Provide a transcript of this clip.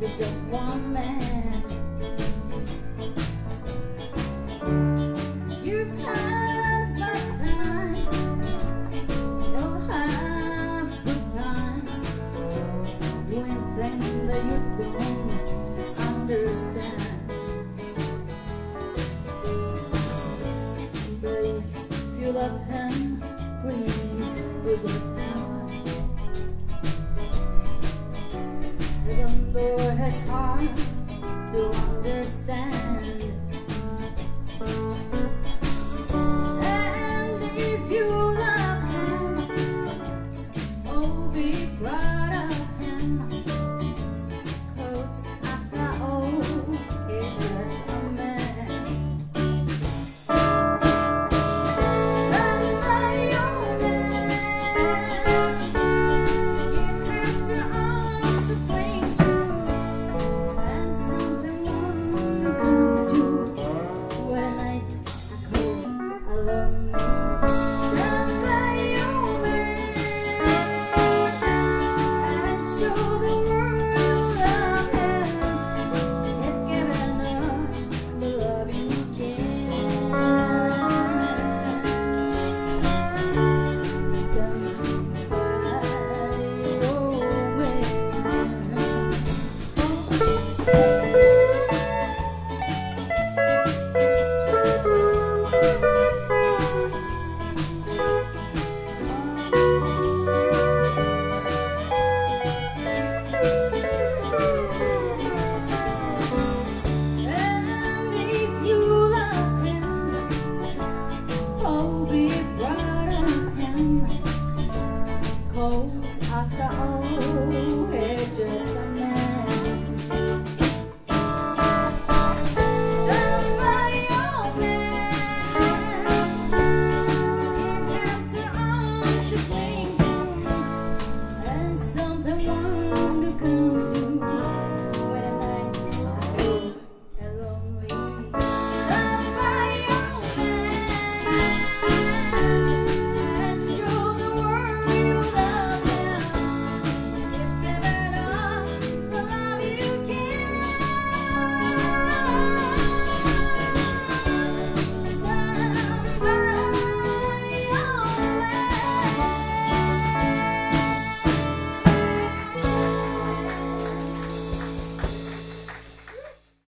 to just one man. You've had bad times, you'll have good times. Doing things that you don't understand. But if you love him, please forgive him. understand. after all.